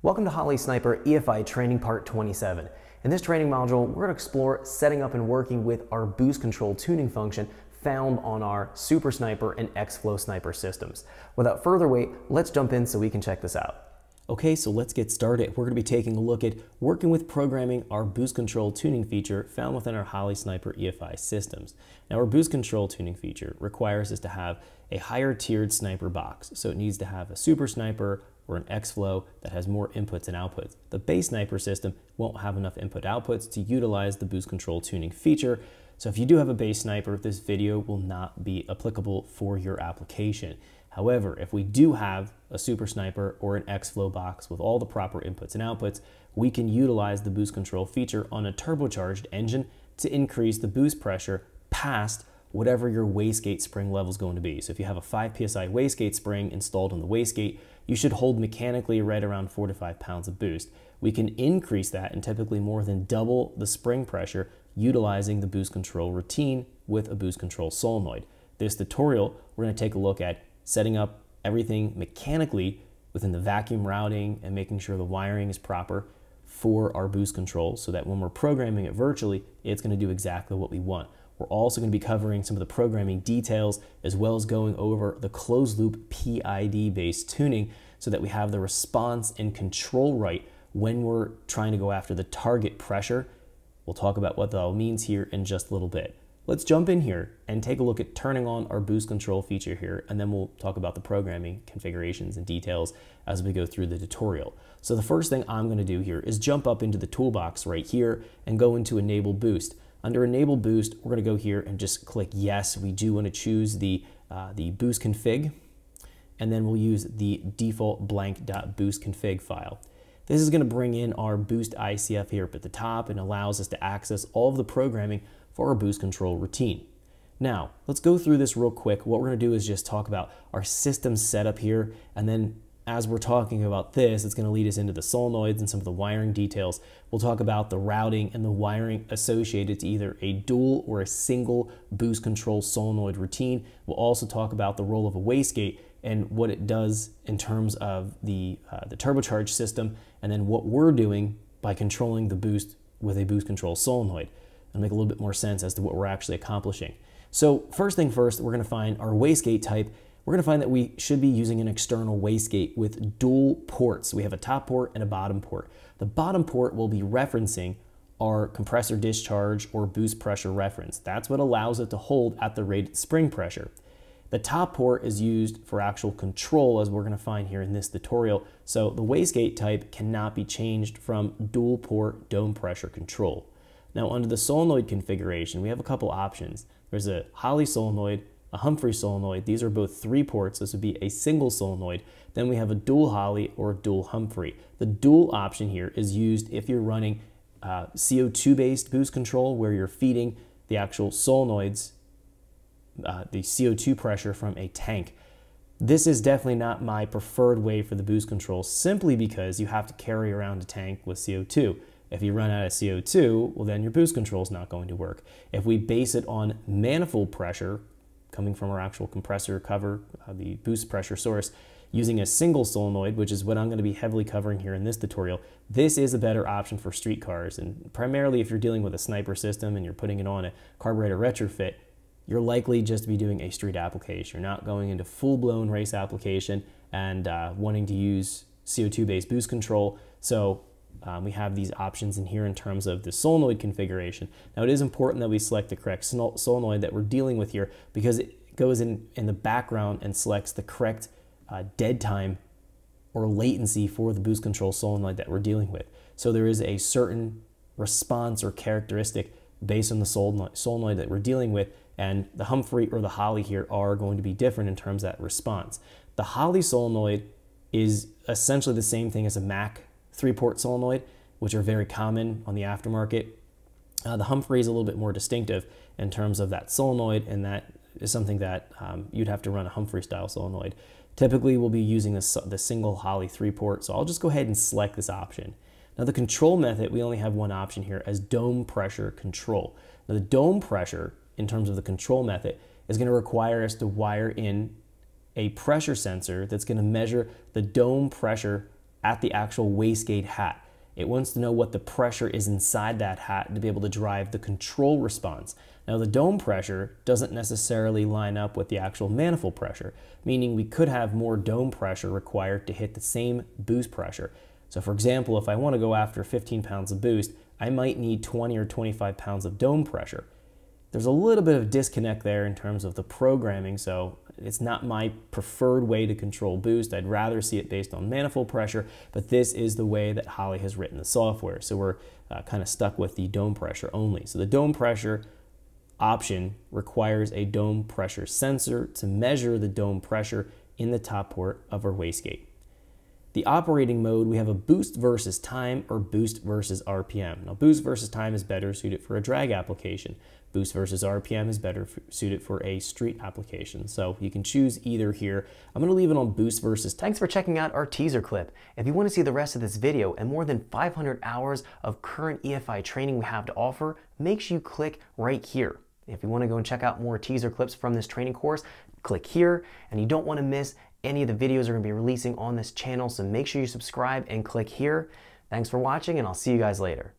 Welcome to Holley Sniper EFI Training Part 27. In this training module, we're going to explore setting up and working with our boost control tuning function found on our Super Sniper and X-Flow Sniper systems. Without further wait, let's jump in so we can check this out. Okay, so let's get started. We're going to be taking a look at working with programming our boost control tuning feature found within our Holley Sniper EFI systems. Now our boost control tuning feature requires us to have a higher tiered sniper box. So it needs to have a super sniper, or an X-Flow that has more inputs and outputs. The base sniper system won't have enough input outputs to utilize the boost control tuning feature. So if you do have a base sniper, this video will not be applicable for your application. However, if we do have a super sniper or an X-Flow box with all the proper inputs and outputs, we can utilize the boost control feature on a turbocharged engine to increase the boost pressure past whatever your wastegate spring level is going to be. So if you have a 5 psi wastegate spring installed on the wastegate, you should hold mechanically right around 4 to 5 pounds of boost. We can increase that and typically more than double the spring pressure utilizing the boost control routine with a boost control solenoid. This tutorial, we're going to take a look at setting up everything mechanically within the vacuum routing and making sure the wiring is proper for our boost control so that when we're programming it virtually, it's going to do exactly what we want. We're also going to be covering some of the programming details as well as going over the closed loop PID based tuning so that we have the response and control right when we're trying to go after the target pressure. We'll talk about what that all means here in just a little bit. Let's jump in here and take a look at turning on our boost control feature here, and then we'll talk about the programming configurations and details as we go through the tutorial. So the first thing I'm gonna do here is jump up into the toolbox right here and go into enable boost. Under Enable Boost, we're going to go here and just click Yes. We do want to choose the, uh, the boost config, and then we'll use the default blank.boost config file. This is going to bring in our boost ICF here up at the top and allows us to access all of the programming for our boost control routine. Now, let's go through this real quick. What we're going to do is just talk about our system setup here and then as we're talking about this, it's going to lead us into the solenoids and some of the wiring details. We'll talk about the routing and the wiring associated to either a dual or a single boost control solenoid routine. We'll also talk about the role of a wastegate and what it does in terms of the, uh, the turbocharge system, and then what we're doing by controlling the boost with a boost control solenoid. It'll make a little bit more sense as to what we're actually accomplishing. So first thing first, we're going to find our wastegate type we're to find that we should be using an external wastegate with dual ports. We have a top port and a bottom port. The bottom port will be referencing our compressor discharge or boost pressure reference. That's what allows it to hold at the rated spring pressure. The top port is used for actual control as we're going to find here in this tutorial. So the wastegate type cannot be changed from dual port dome pressure control. Now under the solenoid configuration, we have a couple options. There's a Holley solenoid a Humphrey solenoid. These are both three ports. This would be a single solenoid. Then we have a dual Holley or a dual Humphrey. The dual option here is used if you're running uh, CO2 based boost control where you're feeding the actual solenoids uh, the CO2 pressure from a tank. This is definitely not my preferred way for the boost control simply because you have to carry around a tank with CO2. If you run out of CO2, well then your boost control is not going to work. If we base it on manifold pressure, coming from our actual compressor cover, uh, the boost pressure source, using a single solenoid, which is what I'm going to be heavily covering here in this tutorial, this is a better option for street cars. And primarily if you're dealing with a sniper system and you're putting it on a carburetor retrofit, you're likely just to be doing a street application. You're not going into full-blown race application and uh, wanting to use CO2-based boost control. So um, we have these options in here in terms of the solenoid configuration. Now it is important that we select the correct solenoid that we're dealing with here because it goes in, in the background and selects the correct uh, dead time or latency for the boost control solenoid that we're dealing with. So there is a certain response or characteristic based on the solenoid that we're dealing with and the Humphrey or the Holley here are going to be different in terms of that response. The Holley solenoid is essentially the same thing as a Mac three port solenoid, which are very common on the aftermarket. Uh, the Humphrey is a little bit more distinctive in terms of that solenoid, and that is something that um, you'd have to run a Humphrey style solenoid. Typically, we'll be using the, the single Holley three port, so I'll just go ahead and select this option. Now, the control method, we only have one option here as dome pressure control. Now, the dome pressure, in terms of the control method, is going to require us to wire in a pressure sensor that's going to measure the dome pressure at the actual wastegate hat. It wants to know what the pressure is inside that hat to be able to drive the control response. Now, the dome pressure doesn't necessarily line up with the actual manifold pressure, meaning we could have more dome pressure required to hit the same boost pressure. So, for example, if I want to go after 15 pounds of boost, I might need 20 or 25 pounds of dome pressure. There's a little bit of disconnect there in terms of the programming, so it's not my preferred way to control boost. I'd rather see it based on manifold pressure, but this is the way that Holley has written the software. So we're uh, kind of stuck with the dome pressure only. So the dome pressure option requires a dome pressure sensor to measure the dome pressure in the top port of our wastegate. The operating mode, we have a boost versus time or boost versus RPM. Now, boost versus time is better suited for a drag application. Boost versus RPM is better suited for a street application. So you can choose either here. I'm gonna leave it on boost versus time. Thanks for checking out our teaser clip. If you wanna see the rest of this video and more than 500 hours of current EFI training we have to offer, make sure you click right here. If you wanna go and check out more teaser clips from this training course, click here. And you don't wanna miss any of the videos are going to be releasing on this channel, so make sure you subscribe and click here. Thanks for watching, and I'll see you guys later.